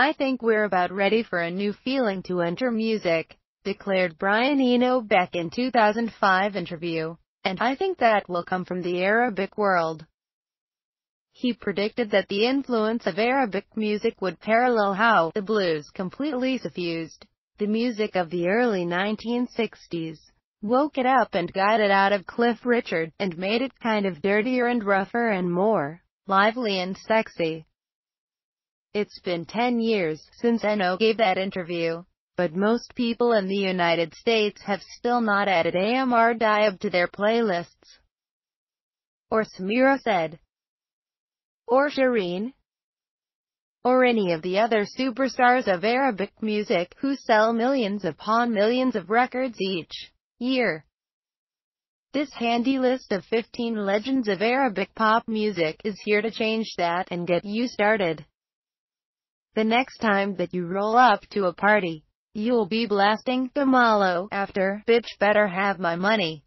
I think we're about ready for a new feeling to enter music, declared Brian Eno Beck in 2005 interview, and I think that will come from the Arabic world. He predicted that the influence of Arabic music would parallel how the blues completely suffused the music of the early 1960s, woke it up and got it out of Cliff Richard, and made it kind of dirtier and rougher and more lively and sexy. It's been 10 years since Eno gave that interview, but most people in the United States have still not added Amr Diab to their playlists. Or Samira Said. Or Shireen. Or any of the other superstars of Arabic music who sell millions upon millions of records each year. This handy list of 15 legends of Arabic pop music is here to change that and get you started. The next time that you roll up to a party, you'll be blasting Gamalo after Bitch Better Have My Money.